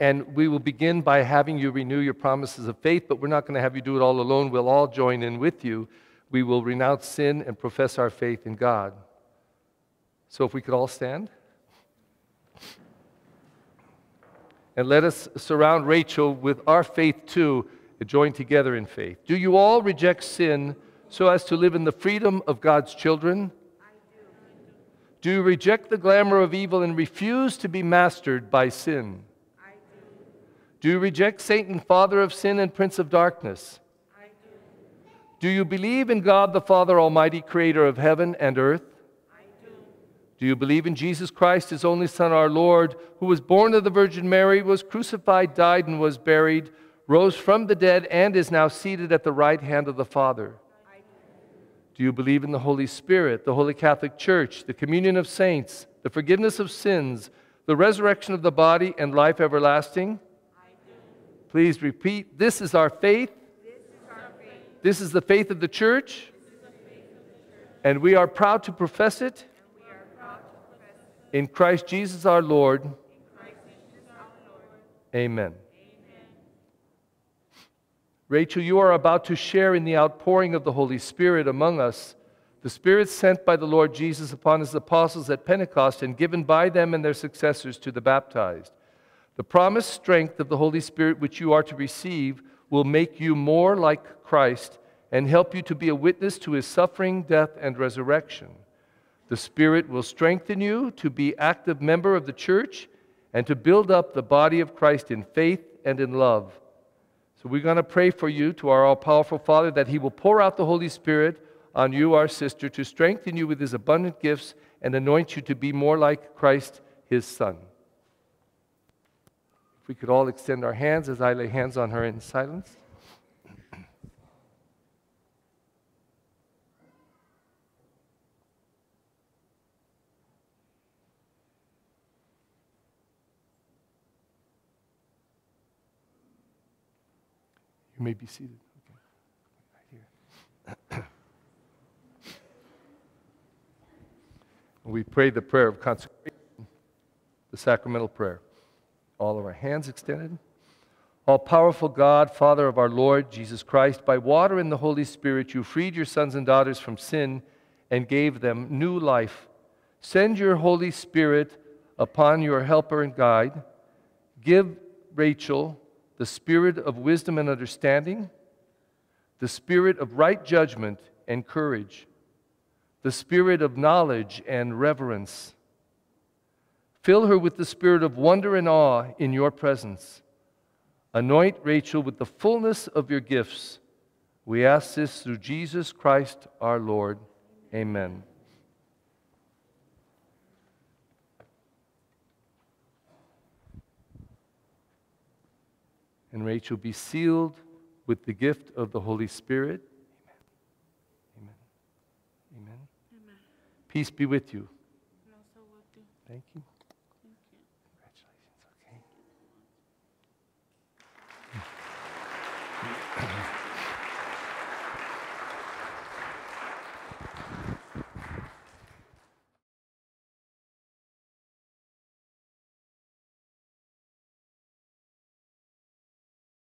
And we will begin by having you renew your promises of faith, but we're not going to have you do it all alone. We'll all join in with you. We will renounce sin and profess our faith in God. So if we could all stand. And let us surround Rachel with our faith too, and join together in faith. Do you all reject sin so as to live in the freedom of God's children? Do you reject the glamour of evil and refuse to be mastered by sin? Do you reject Satan, father of sin and prince of darkness? I do. Do you believe in God the Father Almighty, creator of heaven and earth? I do. Do you believe in Jesus Christ, his only Son, our Lord, who was born of the Virgin Mary, was crucified, died, and was buried, rose from the dead, and is now seated at the right hand of the Father? I do. do you believe in the Holy Spirit, the Holy Catholic Church, the communion of saints, the forgiveness of sins, the resurrection of the body, and life everlasting? Please repeat this is our faith. This is, our faith. This is the faith of the church. And we are proud to profess it. In Christ Jesus our Lord. Amen. Rachel, you are about to share in the outpouring of the Holy Spirit among us, the Spirit sent by the Lord Jesus upon his apostles at Pentecost and given by them and their successors to the baptized. The promised strength of the Holy Spirit, which you are to receive, will make you more like Christ and help you to be a witness to his suffering, death, and resurrection. The Spirit will strengthen you to be active member of the church and to build up the body of Christ in faith and in love. So we're going to pray for you to our all powerful Father that He will pour out the Holy Spirit on you, our sister, to strengthen you with His abundant gifts and anoint you to be more like Christ, His Son. We could all extend our hands as I lay hands on her in silence. You may be seated. Okay. Right here. we pray the prayer of consecration, the sacramental prayer. All of our hands extended. All powerful God, Father of our Lord Jesus Christ, by water and the Holy Spirit, you freed your sons and daughters from sin and gave them new life. Send your Holy Spirit upon your helper and guide. Give Rachel the spirit of wisdom and understanding, the spirit of right judgment and courage, the spirit of knowledge and reverence. Fill her with the spirit of wonder and awe in your presence. Anoint Rachel with the fullness of your gifts. We ask this through Jesus Christ our Lord. Amen. and Rachel be sealed with the gift of the Holy Spirit. Amen. Amen. Amen. Peace be with you. with you. Thank you.